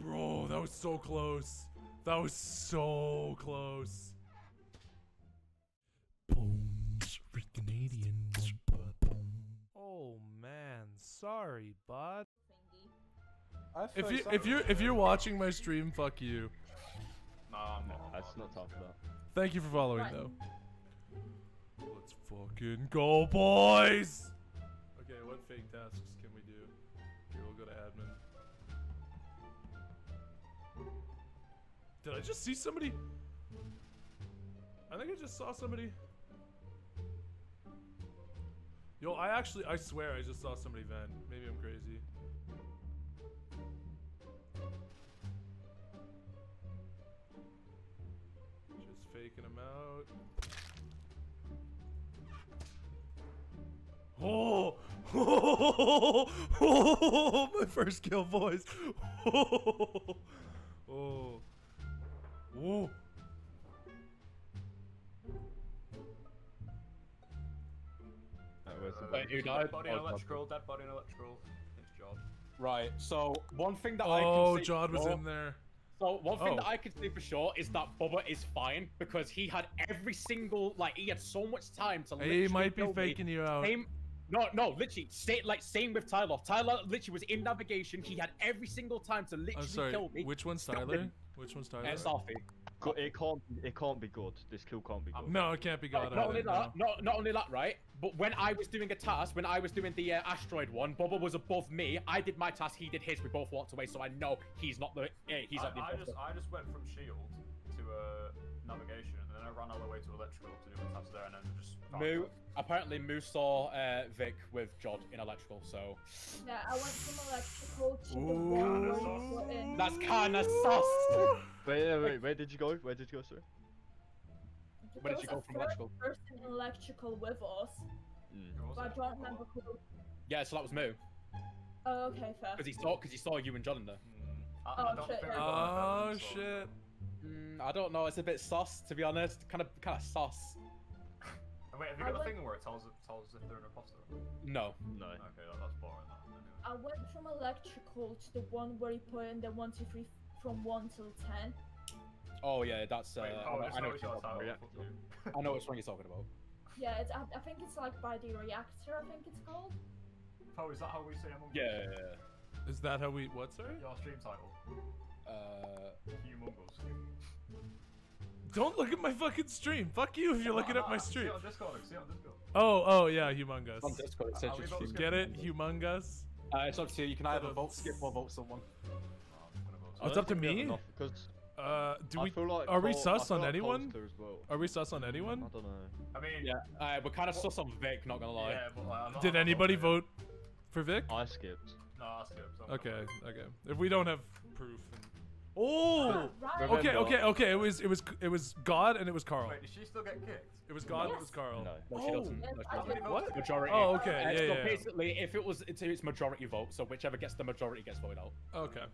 Bro, that was so close. That was so close. Canadian. Oh man, sorry, bud. If you if you're if you're watching my stream, fuck you. Nah, I'm not. That's not time for that. Thank you for following though. Let's fucking go, boys! Okay, what fake tasks can we do? Here, we'll go to admin. Did I just see somebody? I think I just saw somebody. Yo, I actually, I swear I just saw somebody vent. Maybe I'm crazy. Just faking him out. Oh! Oh! My first kill, boys. Oh! Oh! Oh! That was the Wait, who Dead died? body in Oh, electrical, dead body in electrical. It's job. Right. Oh, so one thing that Oh, I can say Jod was in there. So one thing Oh. that I can say for sure is that Bubba is fine because he had every single like he had so much time to. He might be kill me. faking you out. Same, no, no, literally, stay, like same with Tyler. Tyler literally was in navigation. He had every single time to literally I'm sorry. kill me. Which one's Stop Tyler? Which one's Tyler? It's Sophie. Go- It can't. It can't be good. This kill can't be good. No, it can't be good. not only that, know. not, not only that, right? But when I was doing a task, when I was doing the uh, asteroid one, Bubba was above me. I did my task, he did his. We both walked away, so I know he's not the. Uh, he's I, not the. I just, I just went from shield to uh, navigation, and then I ran all the way to electrical to do my tasks there, and then just. Moo, apparently Moo saw uh, Vic with Jod in electrical, so Yeah, I went from electrical to the Ooh. one where you put in. that's kind of sus. Wait, wait, wait. Where did you go? Where did you go, sir? Where did There you go was a from electrical? person in electrical with us, Mm. but I don't remember who. Yeah, so that was Moo Oh, okay, fair. because he saw because he saw you and John in there. I, I Oh, don't shit, yeah. I Oh shit. Mm, I don't know. It's a bit sus, to be honest. Kind of, kind of sus. Wait, have you I got the went- thing where it tells it tells us if they're an imposter? No. No. Okay, that, that's boring. That. Anyway. I went from electrical to the one where you put in the 1 to 3 from one till ten. Oh yeah, that's. Uh, Wait, I oh, know, I know, what you're your talking title. React. fuck you. about. I know which one you're talking about. Yeah, it's, I, I think it's like by the reactor. I think it's called. Oh, is that how we say Among Us? Yeah. yeah, yeah. Is that how we? What? Sorry. Your stream title. Uh, Humongous. Don't look at my fucking stream. Fuck you if you're looking at my stream. it on Discord. See on Discord. Oh, oh yeah, humongous. on Discord, it says I'll it. Get it? Humongous. Uh, it's up to you. You can either vote, skip, or vote someone. Oh, I'm gonna vote. Oh, it's up to me? Because Uh, do I we? feel like are we sus on like anyone? Cole's clear As well. Are we sus on anyone? I don't know. I mean, Yeah, uh, we're kind of sus on Vic. Not gonna lie. yeah, but like, I'm not, Did I'm anybody vote for Vic? I skipped. No, I skipped. so I'm Okay, okay. If we don't have proof. Then... Oh. Right. Remember- Okay, okay, okay. It was it was it was God and it was Carl. vote. Wait, did she still get kicked? It was God and it was Carl. No. No, she Oh. doesn't. No, she doesn't. What? Majority. Oh, okay. Uh, Yeah, so yeah. basically, if it was, it's, it's majority vote. So whichever gets the majority gets voted out. Okay.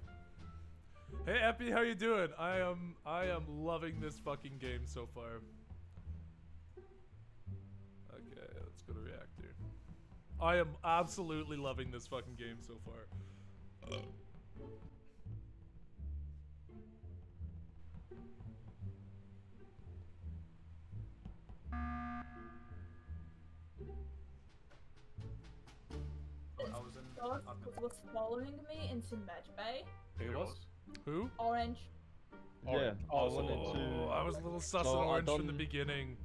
Hey Epi, how you doing? I am I am loving this fucking game so far. Okay, let's go to reactor. I am absolutely loving this fucking game so far. Was following me into medbay. Who Who was? Who? Orange. Orange. Yeah, I Oh, wanted to. Oh, I was a little sus So on I orange from the beginning.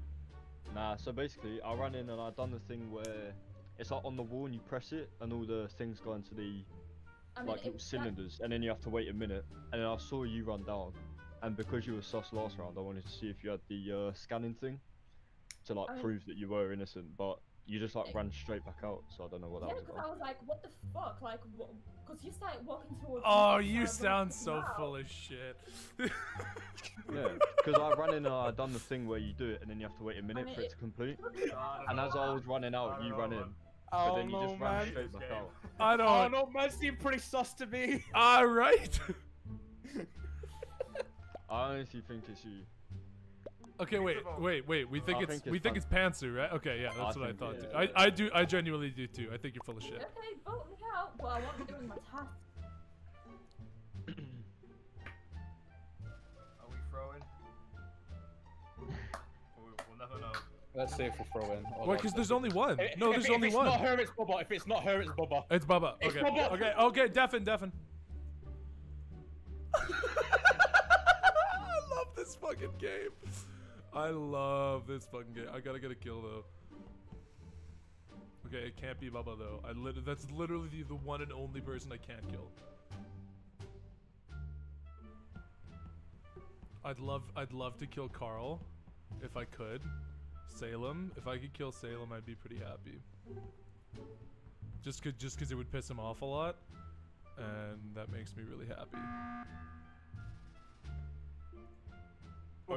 Nah, so basically, I ran in and I done the thing where it's like on the wall and you press it, and all the things go into the I mean, like it- little cylinders, and then you have to wait a minute. And then I saw you run down, and because you were sus last round, I wanted to see if you had the uh, scanning thing to like I- prove that you were innocent, but you just like ran straight back out. So I don't know what that Yeah, was because I was like, what the fuck? Like, because you started walking towards Oh, me, you sound so "Wow." full of shit. Yeah, because I ran in and I done the thing where you do it, and then you have to wait a minute mean, for it it- to complete. I And as I was running out, you know, ran man. in, but Oh then you no, just ran man. straight back out. I Oh don't. no, man, seemed pretty sus to me. All right. I honestly think it's you. Okay, wait, wait, wait. We think I it's think we it's think it's Pantsu, right? Okay, yeah, that's I what I thought. Too. I I do I genuinely do too. I think you're full of shit. Okay, vote me out. Well, I won't be doing my task. Are we throwing? we'll, we'll never know. Let's see if we throw in. Hold Wait, because there's only one. If- No, there's if only it's one. not her, it's Bubba. If it's not her, it's Bubba. It's Bubba. It's Okay. Bubba. Okay. Okay. Deafen. Deafen. I love this fucking game. I love this fucking game. I gotta get a kill though. Okay, it can't be Bubba though. I lit- that's literally the, the one and only person I can't kill. I'd love I'd love to kill Carl if I could. Salem, if I could kill Salem, I'd be pretty happy. Just cause, just cause it would piss him off a lot, and that makes me really happy.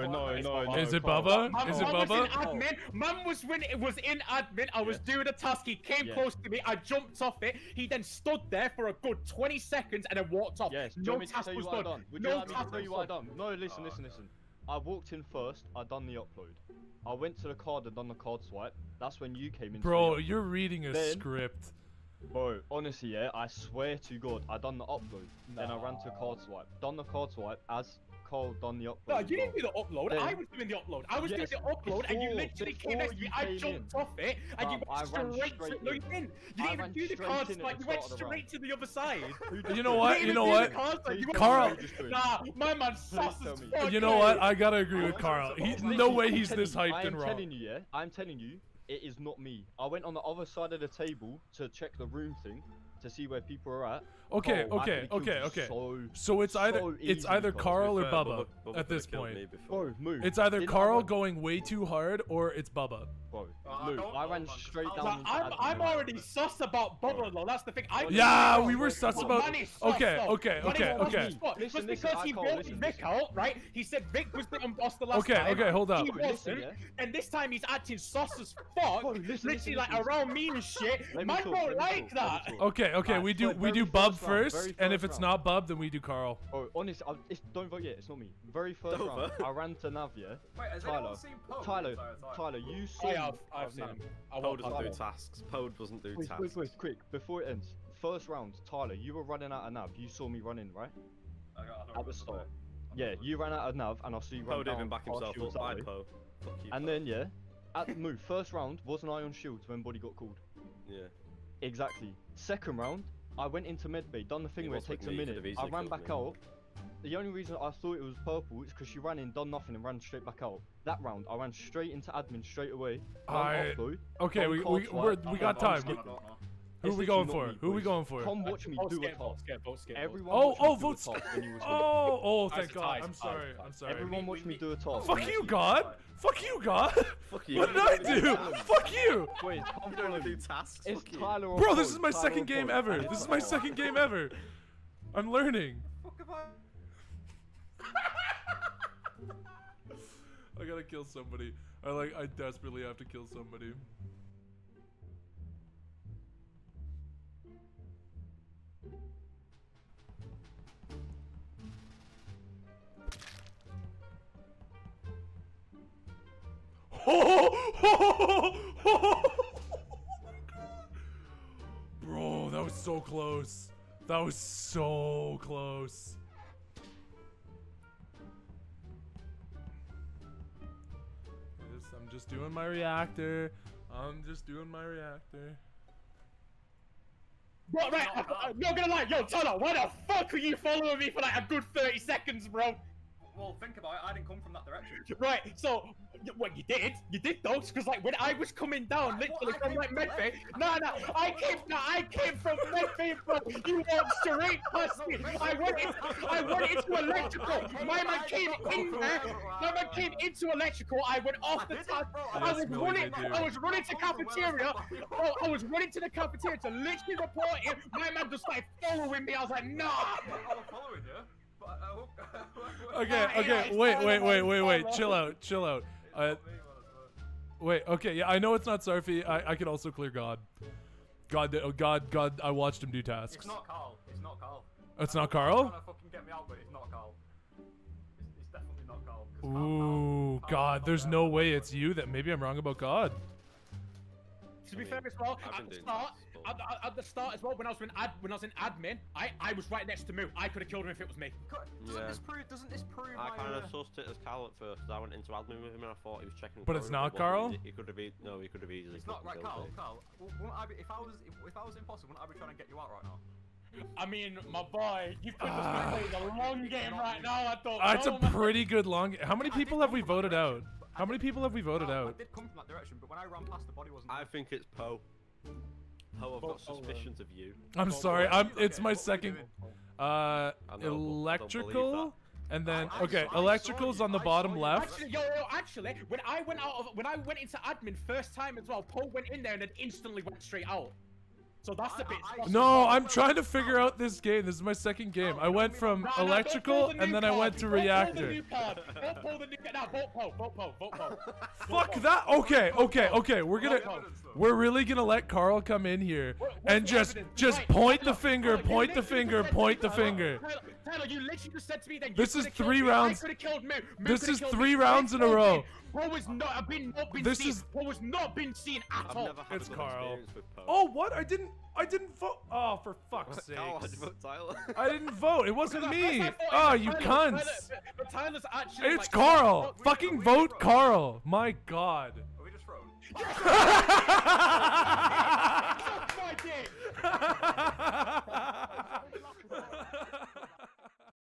Oh, no, no, no. Is it Carl. Bubba? Man, Is it man was in admin. Man was when it was in admin. I was Yeah. doing a task. He came Yeah. close to me. I jumped off it. He then stood there for a good 20 seconds and then walked off. Yes, do no want me to task was done. done? No you like me task was what I done. done? No, listen, listen, ah. listen. I walked in first, I done the upload. I went to the card and done the card swipe. That's when you came in. Bro, you're reading a Then- script. Bro, honestly, yeah, I swear to God, I done the upload. Then I ran to card swipe. Done the card swipe as Carl done the upload. No, you didn't do the upload. Then- I was doing the upload. I was Yes, doing the upload, and you literally came next to me. I jumped in. off it, and you oh, I went ran straight to straight no, you didn't. You I didn't even do the straight card in at swipe. the You went start of the straight to the other side. You know what? You know what? the card swipe. You Please went Carl- tell me straight- you're just doing Nah, my man sus as fuck. You know what? I gotta agree with Carl. He's no way he's telling this you- hyped I and am telling you, yeah. I'm telling you, it is not me. I went on the other side of the table to check the room thing to see where people are at. Okay, Carl, okay, okay, okay. So, So it's either so it's either Carl. Carl or Fair, Bubba Bubba at this point. bro, move. It's either Didn't Carl run- going way too hard or it's Bubba. Bro, Uh, I Luke, don't I know, ran man, 'cause straight Carl- down. Like, I'm. I'm already sus about Bubba though. That's the thing. I Yeah, we were bro. sus about- man is sus, okay, though. okay, okay, okay. as fuck. Just listen, because he can't voted listen, Vic out, right? He said Vic was the imposter last Okay, time. okay, okay, hold up. He wasn't. And this time he's acting sus as fuck. Literally like listen. around me and shit. Let me Man don't like that. me talk. Okay, okay, Right, we do so we do Bub first first, very and if it's not Bub, then we do Carl. Oh, honestly, I, it's, don't vote yet. It's not me. Very first Don't round, vote. I ran to Navia. Wait, has Tyler, anyone seen Po? Tyler, the entire? Tyler, you saw. I me- have. oh, I've seen no. him. I Po doesn't talk do tasks. Po doesn't do Wait, tasks. wait, wait, quick, before it ends. First round, Tyler, you were running out of nav. You saw me running, right? I got- I don't At the start. mate. Yeah, you ran out of nav, and I saw you Po run didn't even back himself shields up. Bye. Po. And then yeah, at the move, first round wasn't I on shields when body got called? Yeah. Exactly. Second round, I went into medbay, done the thing It where it was with takes a minute. could've I ran back me. out. The only reason I thought it was purple is because she ran in, done nothing, and ran straight back out. That round, I ran straight into admin straight away. I- upload. Okay, Done we card we swipe, we're, done we got done time. Skip. I don't know. Who are we going for? Oh, oh, oh, Who are we going for? Come watch me do a vote task. vote skip. Everyone Oh, oh, me vote task when you was Oh, oh, thank God. I'm sorry. I'm sorry. Everyone watch me do a task. Fuck you, God. Fuck you, God. Fuck you. What did I do? Fuck you. Wait, I'm don't follow do tasks. It's Fuck you. Tyler Bro, this is my second game ever. This is my second game ever. I'm learning. Fuck have I- I gotta kill somebody. I like. I desperately have to kill somebody. Bro, that was so close. That was so close. I'm just doing my reactor. I'm just doing my reactor. Bro, right, uh, I, I'm uh, not gonna lie, yo, Tyler, why the fuck are you following me for like a good 30 seconds, bro? Well, think about it. I didn't come from that direction. Right, so, what you did, you did though, because like when I was coming down, Right, literally well, from like Medbay, no, no, I came, no, I came from Medbay, bro. You walked straight past me. I went, in, I went into electrical. My man came in there. My man came into electrical. I went off the top. I was running. I was running to cafeteria. Bro, I was running to the cafeteria to literally report him. My man just started following me. I was like, nah. I was following you. But I hope. Okay, okay, yeah, wait, wait, wait, wait, wait. Chill out, chill out. Uh, wait, okay, yeah, I know it's not Sarphee. I, I can also clear God. God, oh, God, God, I watched him do tasks. It's not Carl. It's not Carl. It's not He's Carl? trying to fucking get me out, but it's not Carl. It's, it's definitely not Carl. 'cause Ooh, God, there's no way it's you. That maybe I'm wrong about God. To be I fair mean, as well, I've at the start, this, but- at, at- at the start as well, when I was in ad, when I was in admin, I, I was right next to Moo. I could have killed him if it was me. Doesn't Yeah. this prove? Doesn't this prove? I my, kind uh, of sussed it as Carl at first because I went into admin with him and I thought he was checking. But it's not. Carl? He, he could have been. No, he could have easily. It's not right, Carl. Carl, I be, if I was if, if I was impossible, wouldn't I be trying to get you out right now? I mean, my boy, you could just be playing a long game right now. I thought. Uh, it's a no, man. pretty good long. How many people have we voted out? direction, but I How many people have we voted Well, out? I did come from that direction, but when I ran past, the body wasn't. I there. think it's Po. Po, I've got Po, suspicions of you. I'm sorry. I'm. It's my what were you second. Uh, I know, but I don't believe electrical, and then I- I okay, saw- I electrical's on the I bottom left. Actually, yo, yo, actually, when I went out of, when I went into admin first time as well, Paul went in there and then instantly went straight out. So that's a I- bit. I- I- No, I'm trying to figure out this game. This is my second game. I went from No, no, don't electrical and then I went to Don't pull the reactor. the. Fuck that. Okay, okay, okay. We're gonna. We're really gonna let Carl come in here and just just point the finger, point the finger, just said to point the finger. Tyler, Tyler, you literally just said to me that you This is coulda three me, rounds- I killed Moo. Moo This is three me, rounds in a row. did. Paul was not. I've been not been This seen. is- Paul was not been seen at I've all. never had It's a good Carl. experience with Po. Oh, what? I didn't. I didn't vote. Oh, for fuck's sake! Carl, how'd you vote Tyler? I didn't vote. It wasn't me. first I thought it Oh, you Tyler, cunts! Tyler, but Tyler's actually. It's like, Carl. oh, Fucking we vote vote. Carl. My God. Are we just thrown? Suck my dick.